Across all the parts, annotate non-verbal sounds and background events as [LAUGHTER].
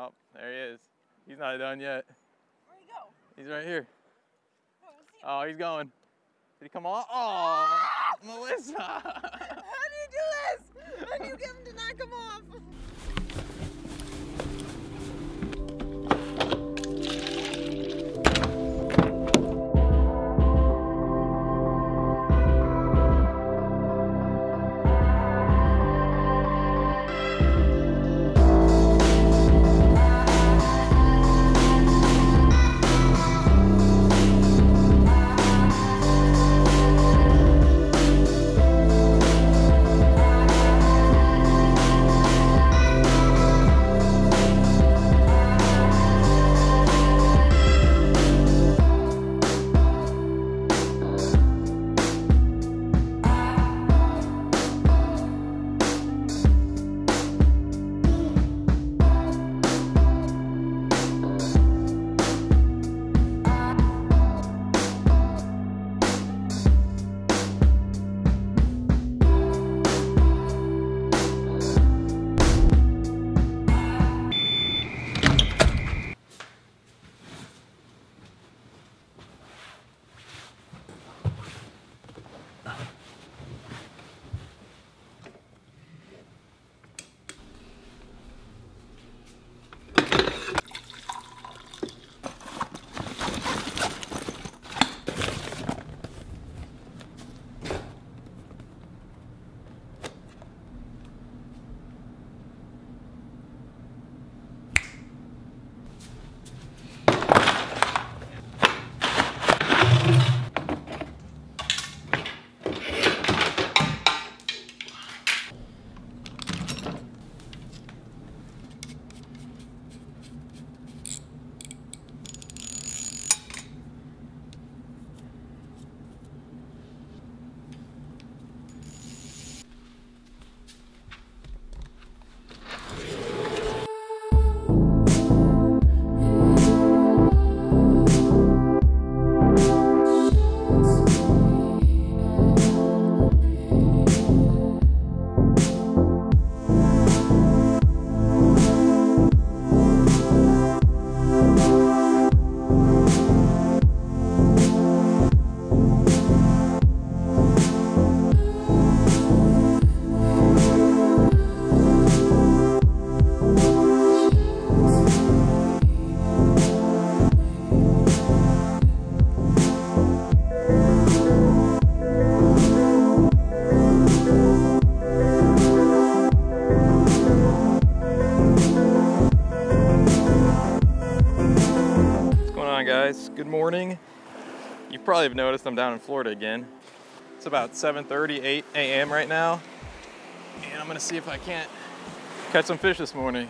Oh, there he is. He's not done yet. Where'd he go? He's right here. Oh, he's going. Did he come off? Oh, ah! Melissa. [LAUGHS] How do you do this? How do you get him to not come off? Probably have noticed I'm down in Florida again. It's about 7:30, 8 a.m. right now, and I'm gonna see if I can't catch some fish this morning.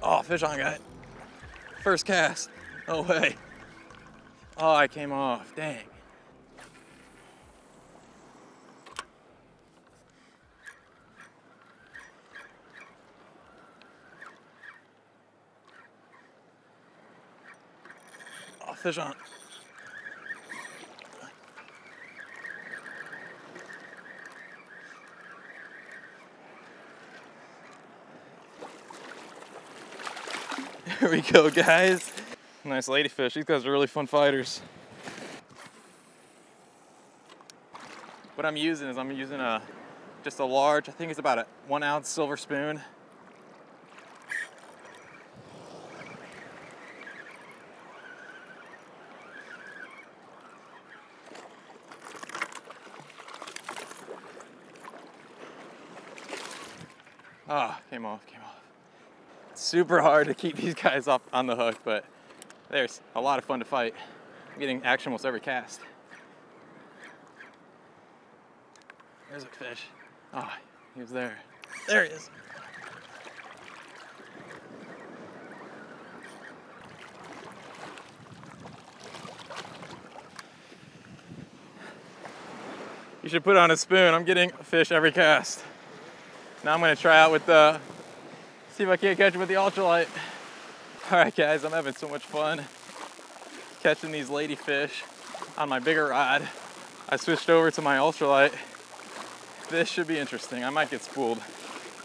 Oh, fish on, guy. First cast. No way. Oh, I came off. Dang. There we go, guys. Nice ladyfish. These guys are really fun fighters. What I'm using is I'm using a just a large, I think it's about a one ounce silver spoon. Ah, came off, came off. Super hard to keep [LAUGHS] these guys off on the hook, but there's a lot of fun to fight. I'm getting action almost every cast. There's a fish. Ah, he was there. There he is. You should put on a spoon. I'm getting fish every cast. Now I'm gonna try out with the, see if I can't catch it with the ultralight. [LAUGHS] All right guys, I'm having so much fun catching these ladyfish. on my bigger rod, I switched over to my ultralight. This should be interesting. I might get spooled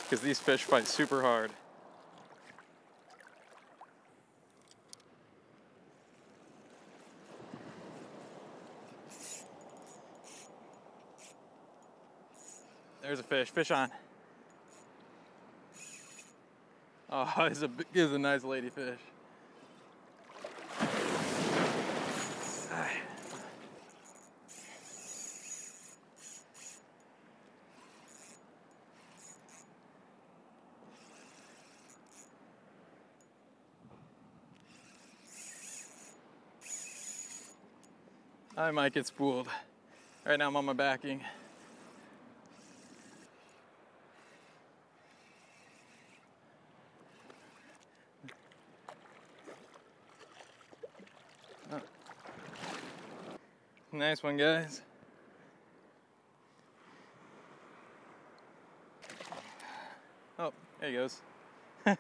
because these fish fight super hard. There's a fish. Fish on. Oh, [LAUGHS] it's a it's a nice lady fish. I might get spooled. Right now I'm on my backing. Nice one, guys. Oh, there he goes. [LAUGHS]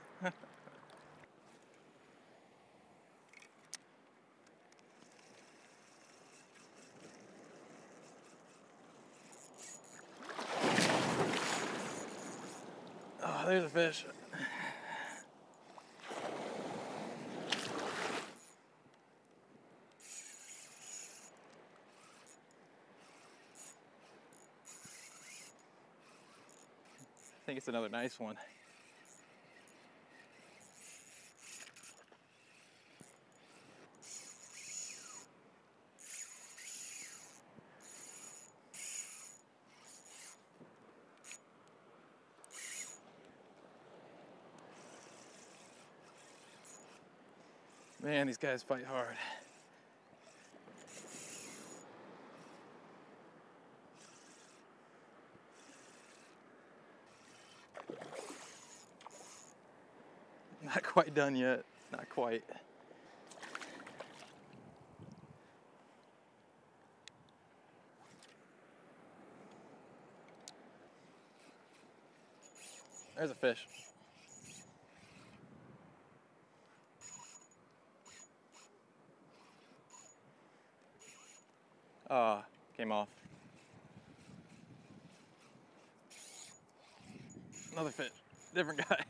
Oh, there's a fish. Think it's another nice one. Man, these guys fight hard. Not quite done yet. Not quite. There's a fish. Ah, came off. Another fish. Different [LAUGHS] guy.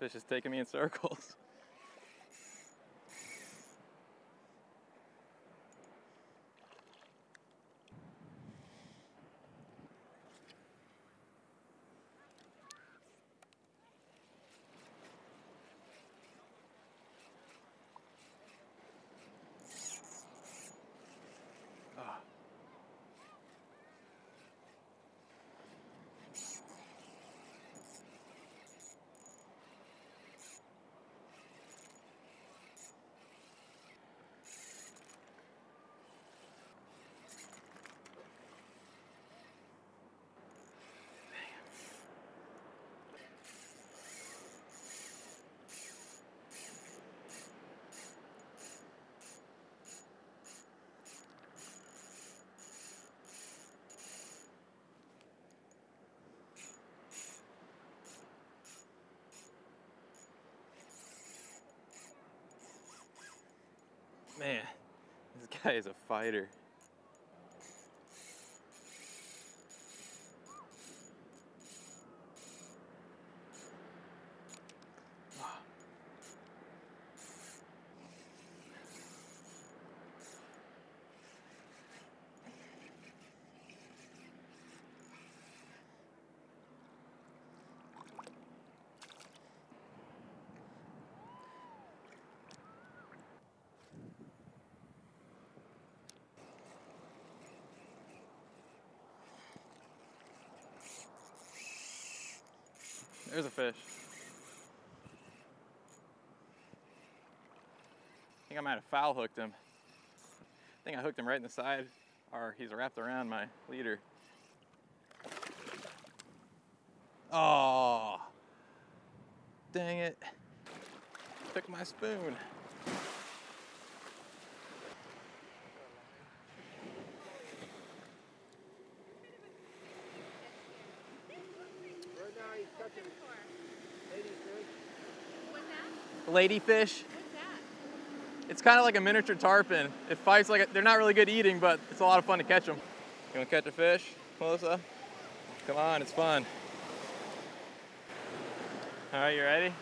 This fish is taking me in circles. Man, this guy is a fighter. There's a fish. I think I might have foul hooked him. I think I hooked him right in the side, or he's wrapped around my leader. Oh, dang it. Took my spoon. Right now he's touching that? It's kind of like a miniature tarpon. It fights like a, they're not really good eating, but it's a lot of fun to catch them. You want to catch a fish, Melissa? Come on, it's fun. All right, you ready?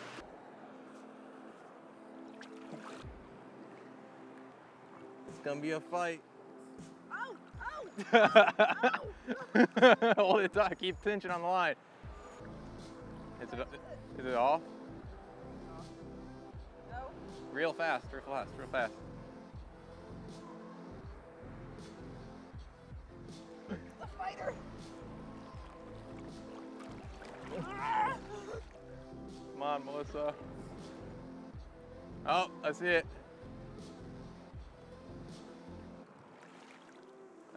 It's gonna be a fight. Oh, oh! oh, oh. [LAUGHS] Hold it tight. Keep tension on the line. Is it, is it off? Real fast, real fast, real fast. The fighter. Come on, Melissa. Oh, I see it.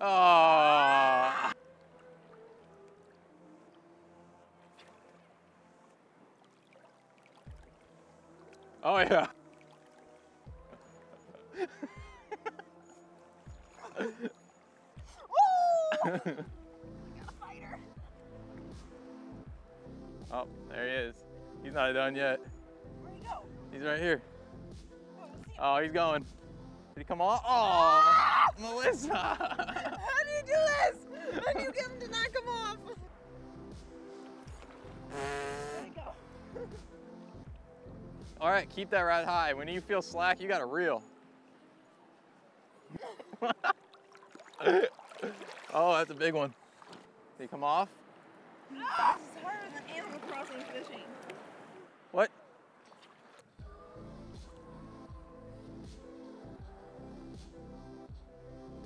Oh. Oh yeah. Woo! Got a fighter. [LAUGHS] oh, there he is. He's not done yet. Where'd he go? He's right here. Oh, he's going. Did he come off? Oh, Melissa. [LAUGHS] How do you do this? How do you get him to not come off? There [LAUGHS] go. All right, keep that rod high. When you feel slack, you got to reel. Oh, that's a big one. Did he come off? This is harder than Animal Crossing fishing. What?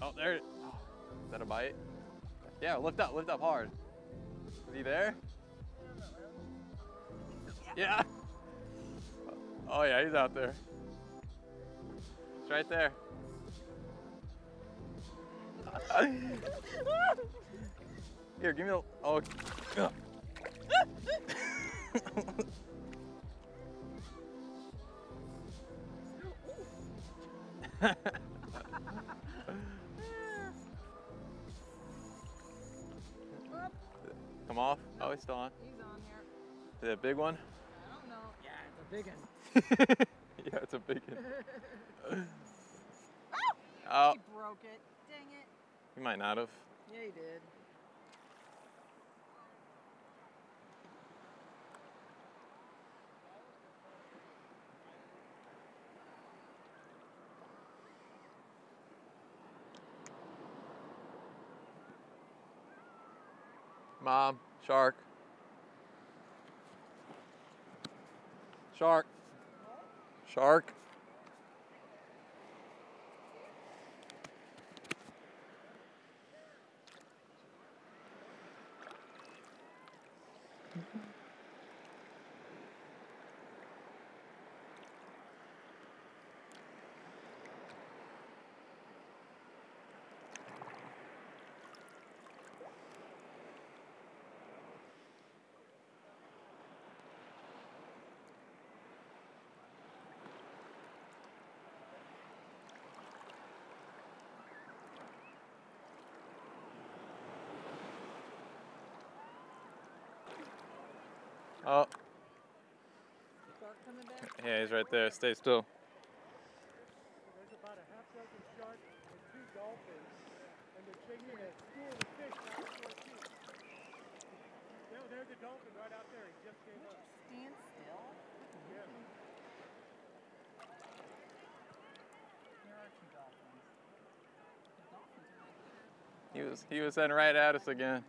Oh, there. it- is that a bite? Yeah, lift up, lift up hard. Is he there? Yeah. Oh yeah, he's out there. It's right there. Here, give me the. Oh. Come off. Oh, he's still on. He's on here. Is it a big one? I don't know. Yeah, it's a big one. [LAUGHS] yeah, it's a big one. Oh! [LAUGHS] Oh, He broke it. He might not have. Yeah, he did. Mom, shark. Shark. Shark. Mm-hmm. Two dolphins. The dolphins are right there. He was he was heading right at us again.